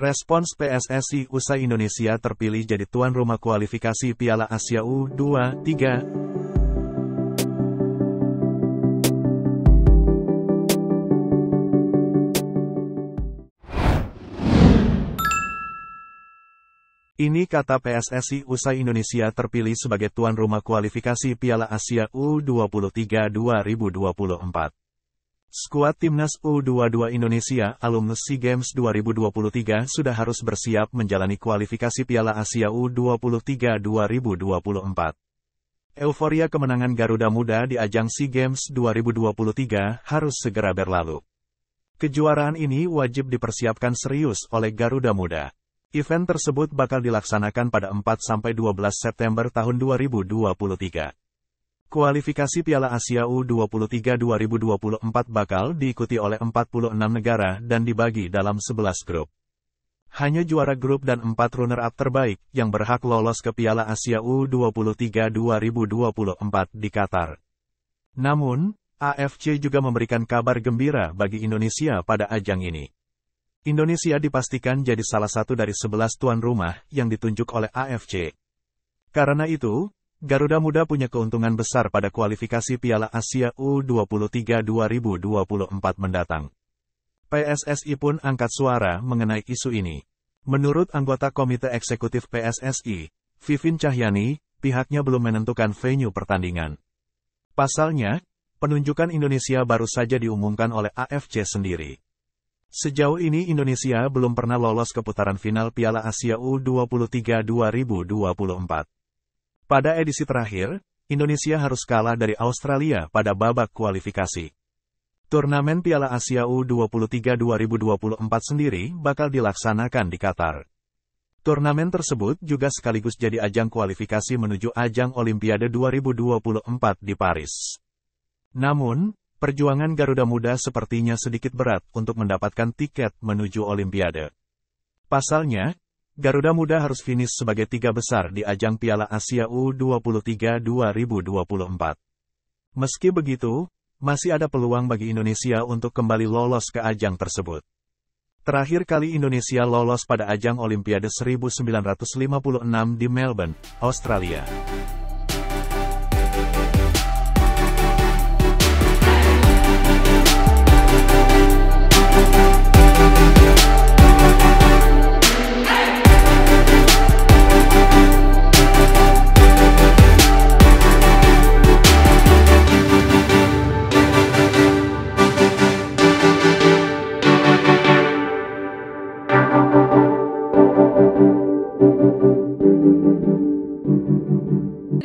Respons PSSI usai Indonesia terpilih jadi tuan rumah kualifikasi Piala Asia U23. Ini kata PSSI usai Indonesia terpilih sebagai tuan rumah kualifikasi Piala Asia U23 2024. Skuad Timnas U22 Indonesia alumnus SEA Games 2023 sudah harus bersiap menjalani kualifikasi Piala Asia U23 2024. Euforia kemenangan Garuda Muda di ajang SEA Games 2023 harus segera berlalu. Kejuaraan ini wajib dipersiapkan serius oleh Garuda Muda. Event tersebut bakal dilaksanakan pada 4-12 September tahun 2023. Kualifikasi Piala Asia U23 2024 bakal diikuti oleh 46 negara dan dibagi dalam 11 grup. Hanya juara grup dan 4 runner-up terbaik yang berhak lolos ke Piala Asia U23 2024 di Qatar. Namun, AFC juga memberikan kabar gembira bagi Indonesia pada ajang ini. Indonesia dipastikan jadi salah satu dari 11 tuan rumah yang ditunjuk oleh AFC. Karena itu, Garuda Muda punya keuntungan besar pada kualifikasi Piala Asia U23 2024 mendatang. PSSI pun angkat suara mengenai isu ini. Menurut anggota Komite Eksekutif PSSI, Vivin Cahyani, pihaknya belum menentukan venue pertandingan. Pasalnya, penunjukan Indonesia baru saja diumumkan oleh AFC sendiri. Sejauh ini Indonesia belum pernah lolos ke putaran final Piala Asia U23 2024. Pada edisi terakhir, Indonesia harus kalah dari Australia pada babak kualifikasi. Turnamen Piala Asia U23 2024 sendiri bakal dilaksanakan di Qatar. Turnamen tersebut juga sekaligus jadi ajang kualifikasi menuju ajang Olimpiade 2024 di Paris. Namun, perjuangan Garuda Muda sepertinya sedikit berat untuk mendapatkan tiket menuju Olimpiade. Pasalnya, Garuda Muda harus finish sebagai tiga besar di ajang Piala Asia U23 2024. Meski begitu, masih ada peluang bagi Indonesia untuk kembali lolos ke ajang tersebut. Terakhir kali Indonesia lolos pada ajang Olimpiade 1956 di Melbourne, Australia.